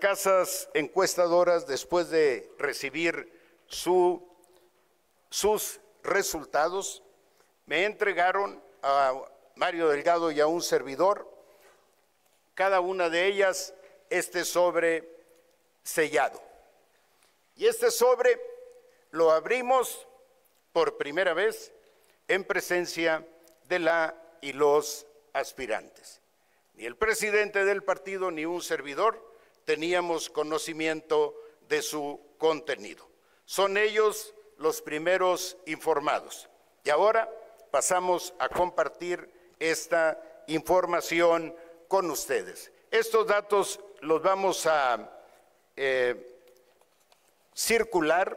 casas encuestadoras, después de recibir su, sus resultados, me entregaron a Mario Delgado y a un servidor, cada una de ellas este sobre sellado. Y este sobre lo abrimos por primera vez en presencia de la y los aspirantes. Ni el presidente del partido ni un servidor teníamos conocimiento de su contenido. Son ellos los primeros informados. Y ahora pasamos a compartir esta información con ustedes. Estos datos los vamos a eh, circular,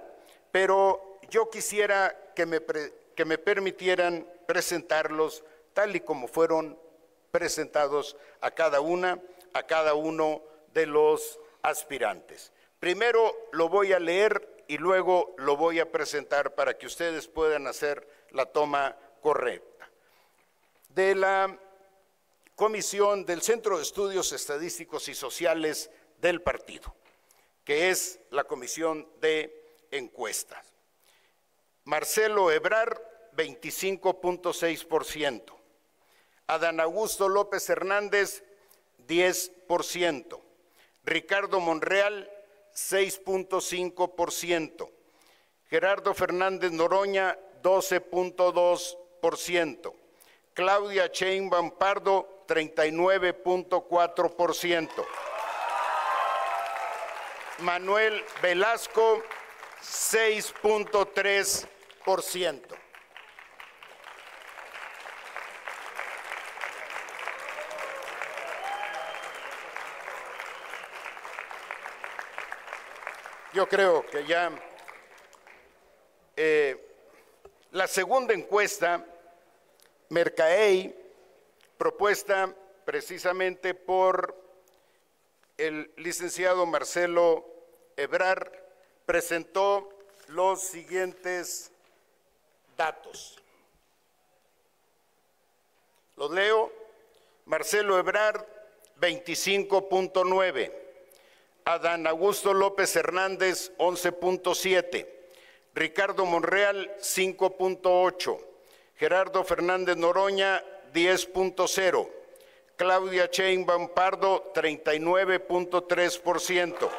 pero yo quisiera que me, que me permitieran presentarlos tal y como fueron presentados a cada una, a cada uno de los aspirantes. Primero lo voy a leer y luego lo voy a presentar para que ustedes puedan hacer la toma correcta. De la Comisión del Centro de Estudios Estadísticos y Sociales del partido, que es la Comisión de Encuestas. Marcelo Ebrar, 25.6%. Adán Augusto López Hernández, 10%. Ricardo Monreal, 6.5%. Gerardo Fernández Noroña, 12.2%. Claudia Sheinbaum Pardo, 39.4%. Manuel Velasco, 6.3%. Yo creo que ya eh, la segunda encuesta, Mercaey, propuesta precisamente por el licenciado Marcelo Ebrar, presentó los siguientes datos. Los leo. Marcelo Ebrar, 25.9. Adán Augusto López Hernández, 11.7. Ricardo Monreal, 5.8. Gerardo Fernández Noroña, 10.0. Claudia Sheinbaum Pardo, 39.3%.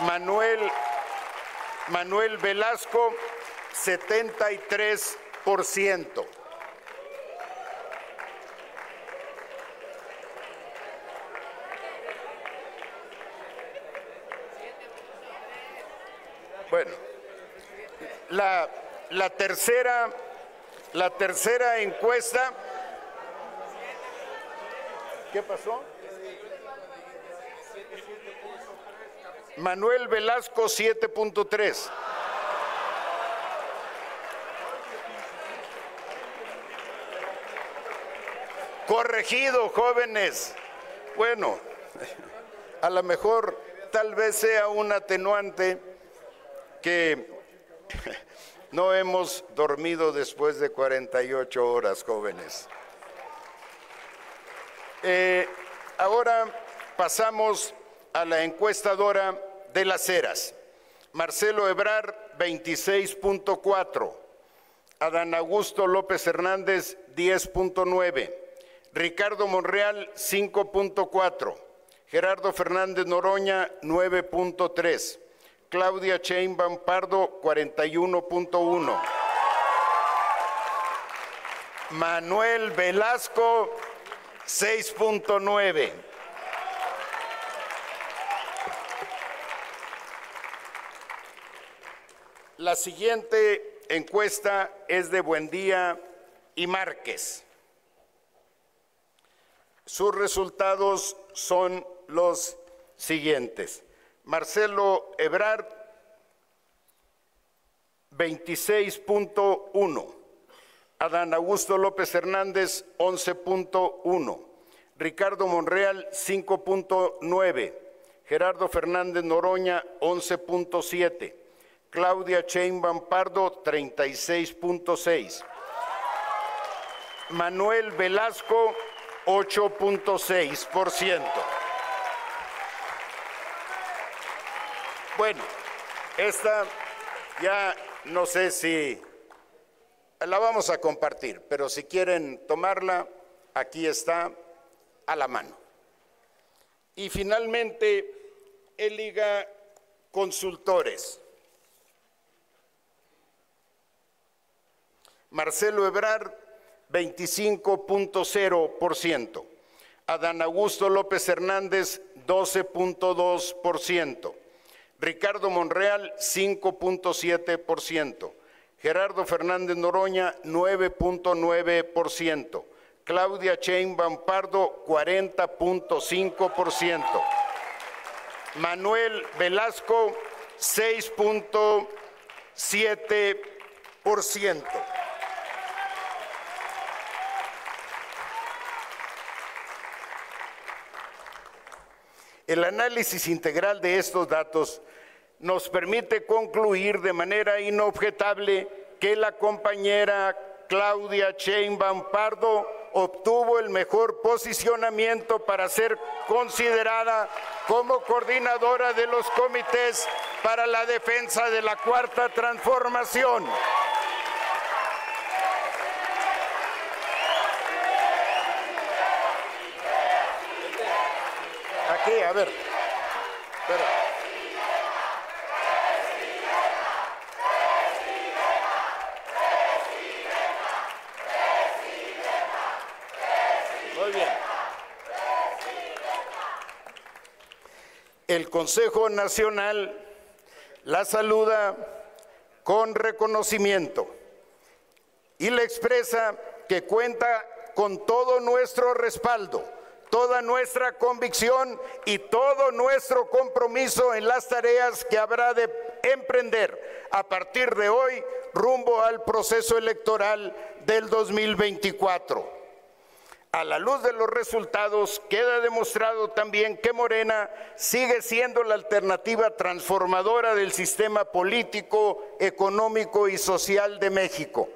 Manuel, Manuel Velasco, 73%. Bueno, la, la tercera, la tercera encuesta. ¿Qué pasó? Manuel Velasco 7.3. Corregido, jóvenes. Bueno, a lo mejor tal vez sea un atenuante que no hemos dormido después de 48 horas, jóvenes. Eh, ahora pasamos a la encuestadora de las Heras. Marcelo Ebrar, 26.4. Adán Augusto López Hernández, 10.9. Ricardo Monreal, 5.4. Gerardo Fernández Noroña, 9.3. Claudia Sheinbaum Pardo, 41.1. Manuel Velasco, 6.9. La siguiente encuesta es de Buendía y Márquez. Sus resultados son los siguientes. Marcelo Ebrard, 26.1. Adán Augusto López Hernández, 11.1. Ricardo Monreal, 5.9. Gerardo Fernández Noroña, 11.7. Claudia Sheinbaum Pardo, 36.6. Manuel Velasco, 8.6%. Bueno, esta ya no sé si la vamos a compartir, pero si quieren tomarla, aquí está a la mano. Y finalmente, el Liga Consultores. Marcelo Ebrard, 25.0%. Adán Augusto López Hernández, 12.2%. Ricardo Monreal, 5.7%. Gerardo Fernández Noroña, 9.9%. Claudia Chain Pardo, 40.5%. Manuel Velasco, 6.7%. El análisis integral de estos datos nos permite concluir de manera inobjetable que la compañera Claudia Sheinbaum Pardo obtuvo el mejor posicionamiento para ser considerada como coordinadora de los comités para la defensa de la cuarta transformación. El Consejo Nacional la saluda con reconocimiento y le expresa que cuenta con todo nuestro respaldo toda nuestra convicción y todo nuestro compromiso en las tareas que habrá de emprender a partir de hoy rumbo al proceso electoral del 2024. A la luz de los resultados queda demostrado también que Morena sigue siendo la alternativa transformadora del sistema político, económico y social de México